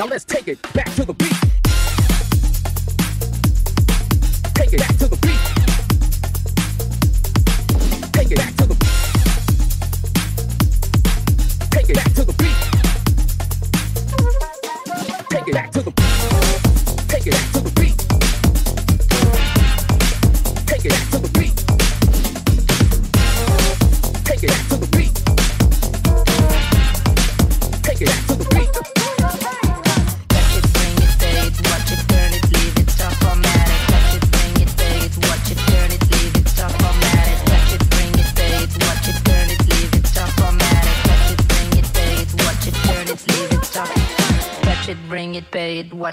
Now let's take it back to the beat.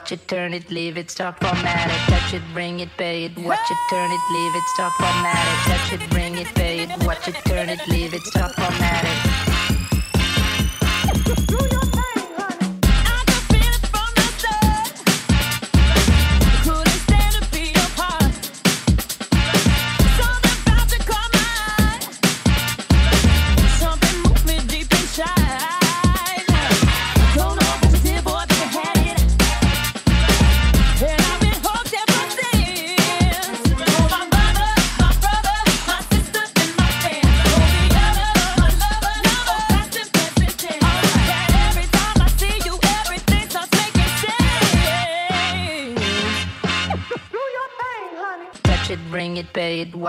watch it, turn it, leave it, stop formatted. Touch it, bring it, pay it, watch it, turn it, leave it, stop formatted. Touch it, bring it, pay it, watch it, turn it, leave it, stop formatted.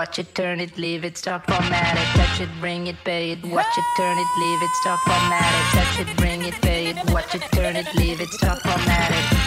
watch it, turn it, leave it, stop formatted. Touch it, bring it, pay it, watch it, turn it, leave it, stop formatted. Touch it, bring it, pay it, watch it, turn it, leave it, stop formatted.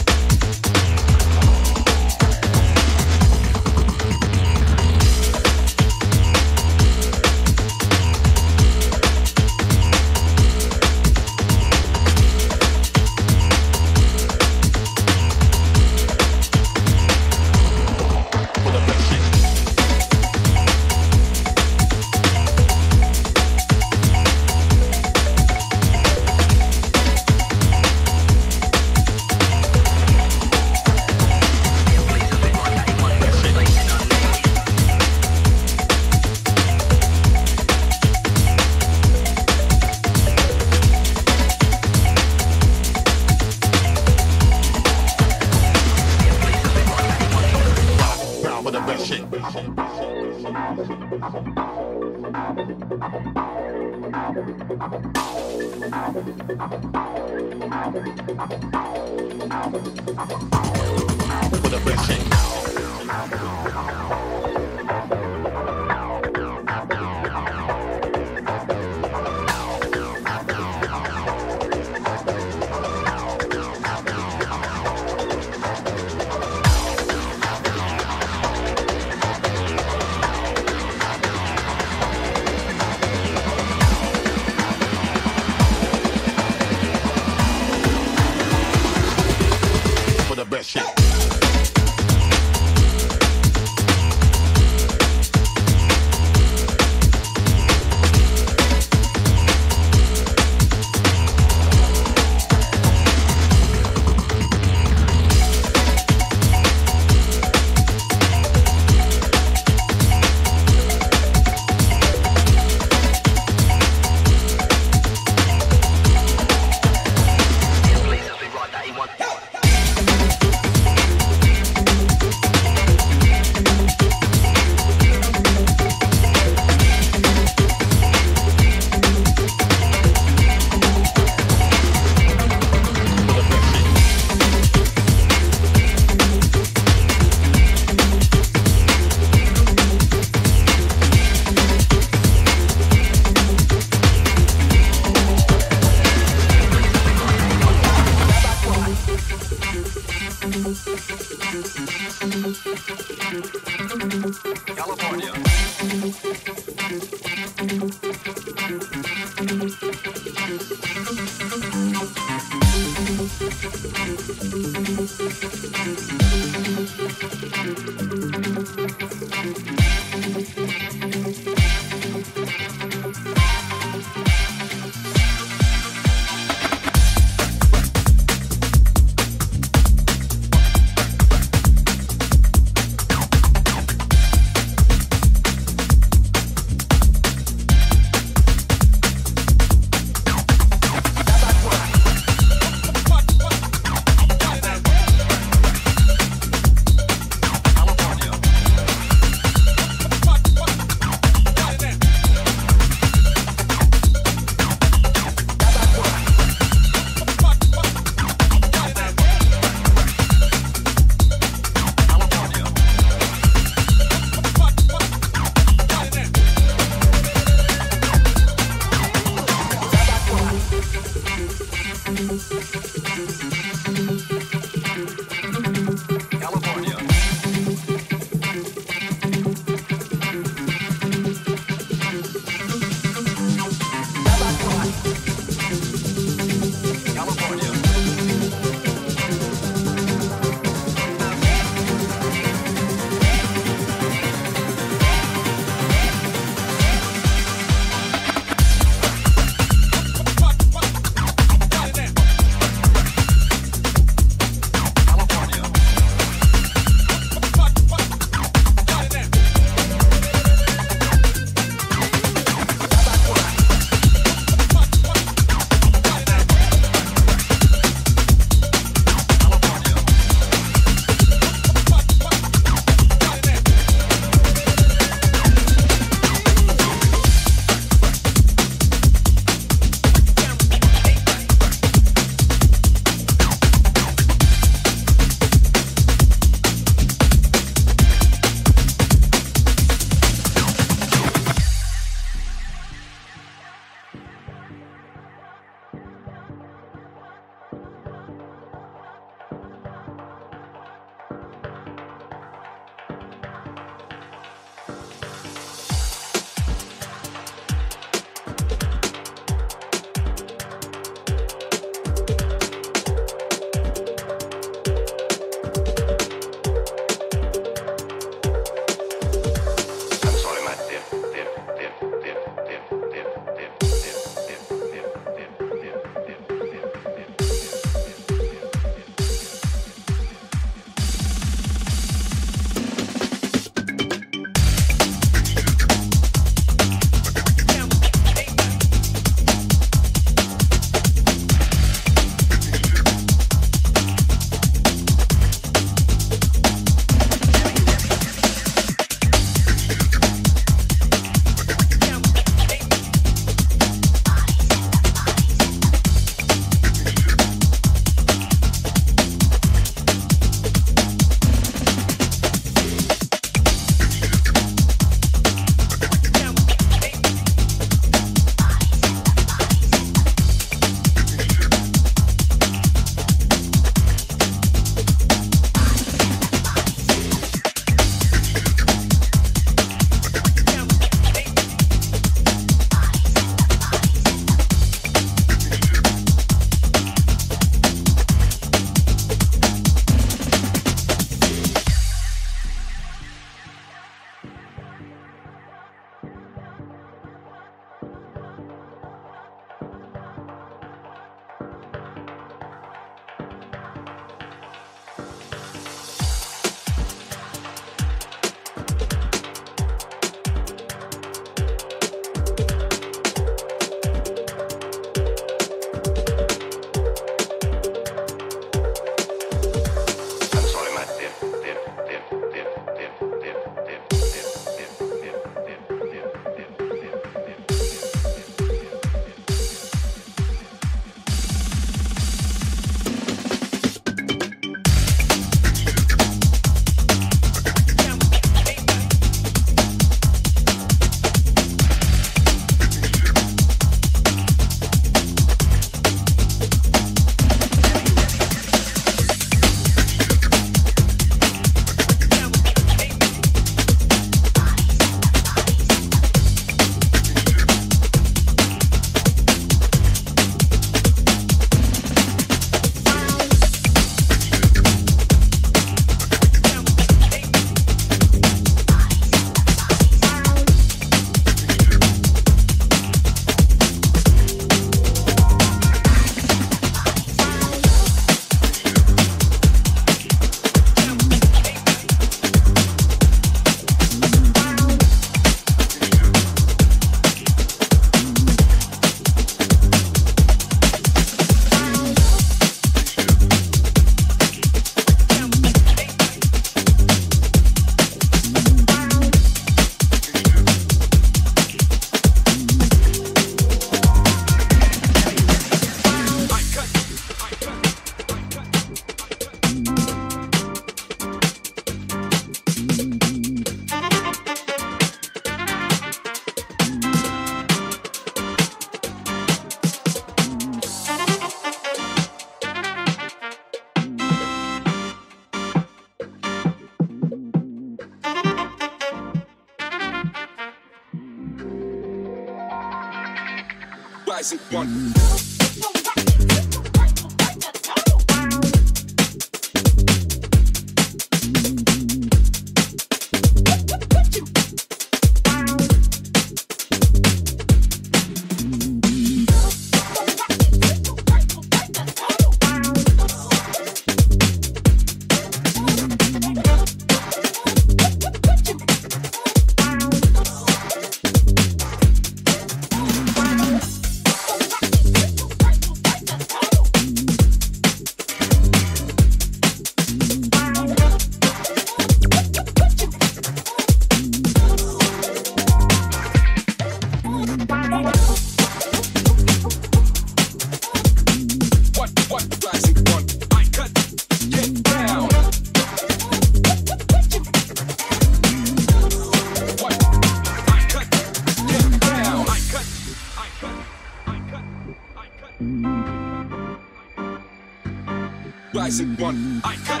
Rising one, I cut.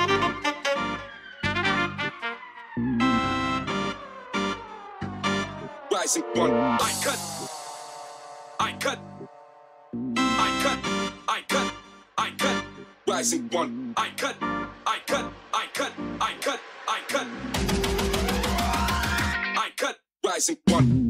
Rising one, I cut. I cut. I cut. I cut. I cut. Rising one, I cut. I cut. I cut. I cut. I cut. I cut. Rising one.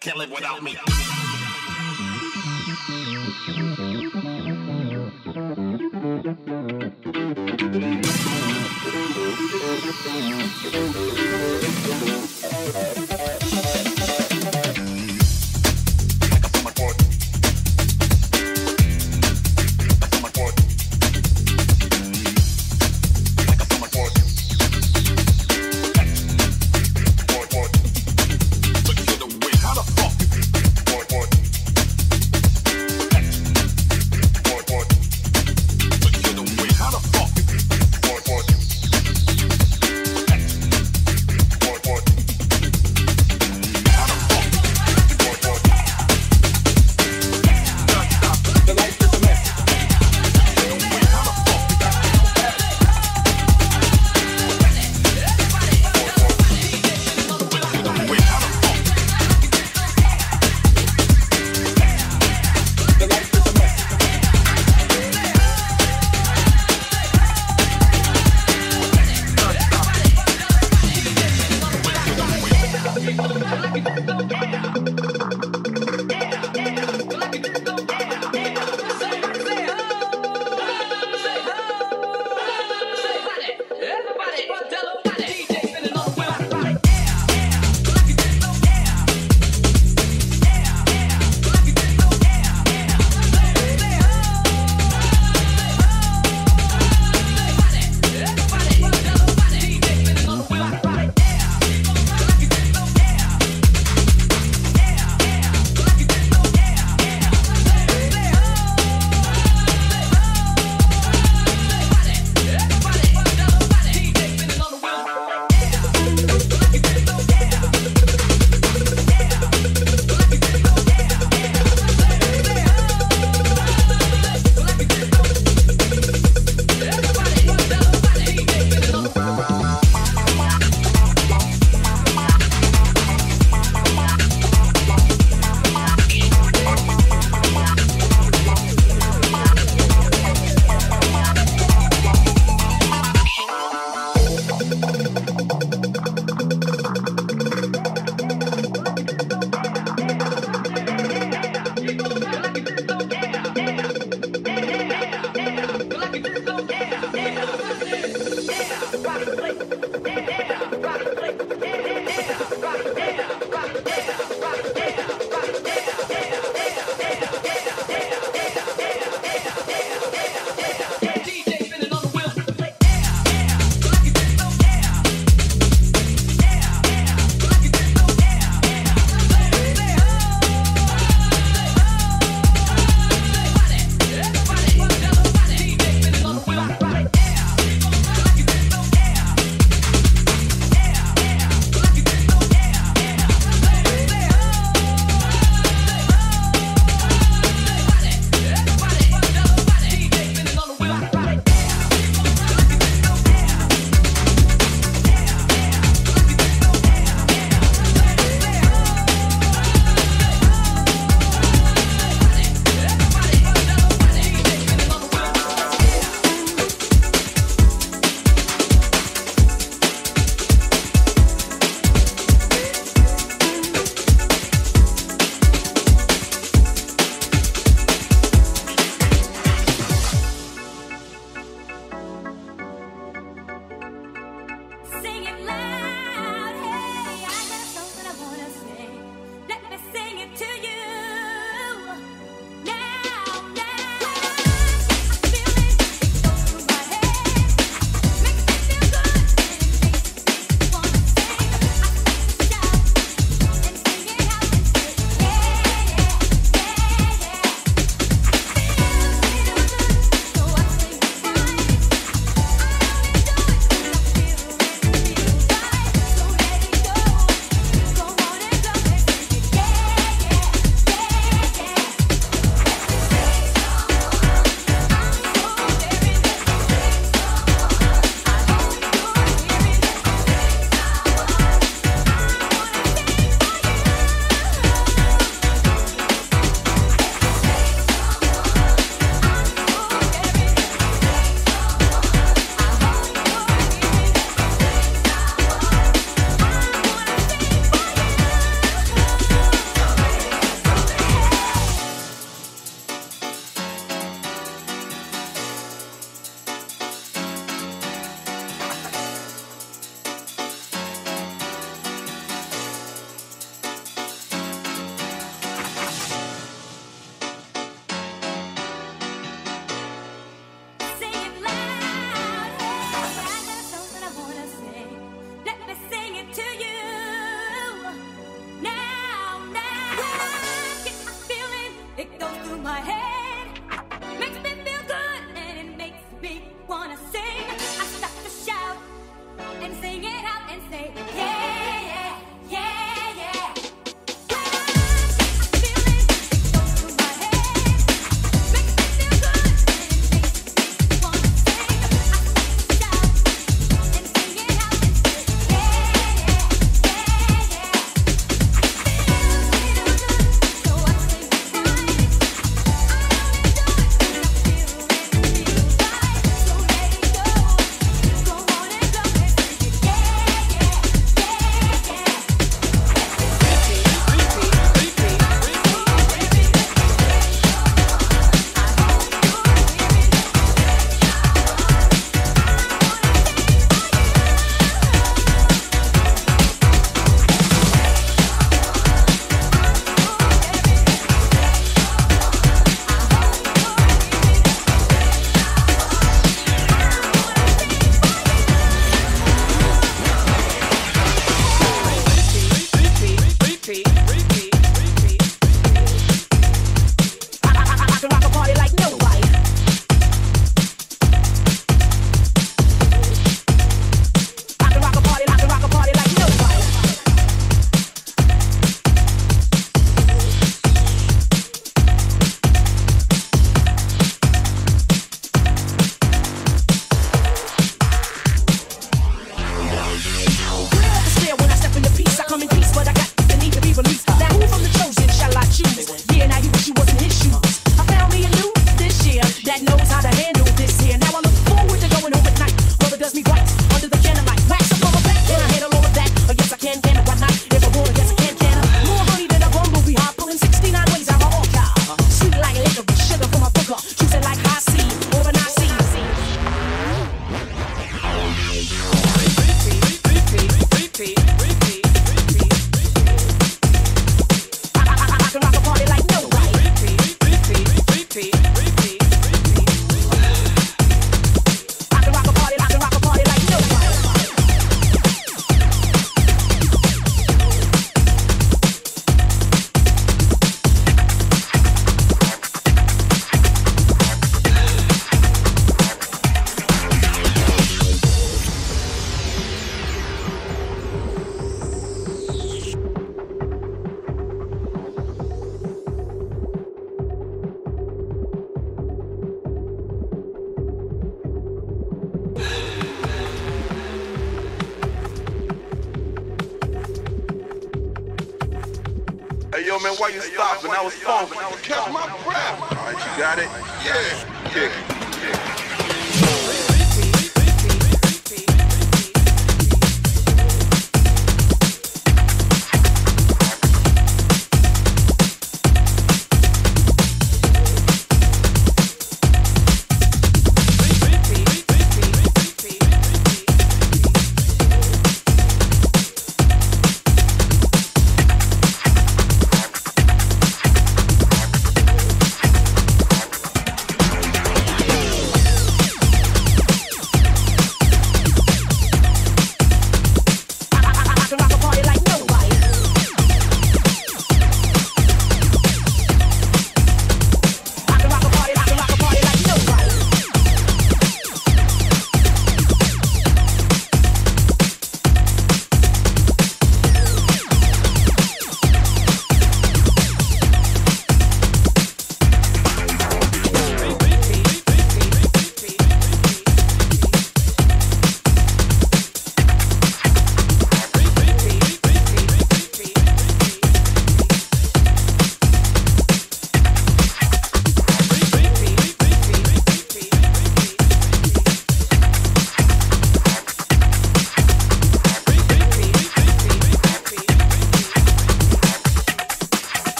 Can't live without me.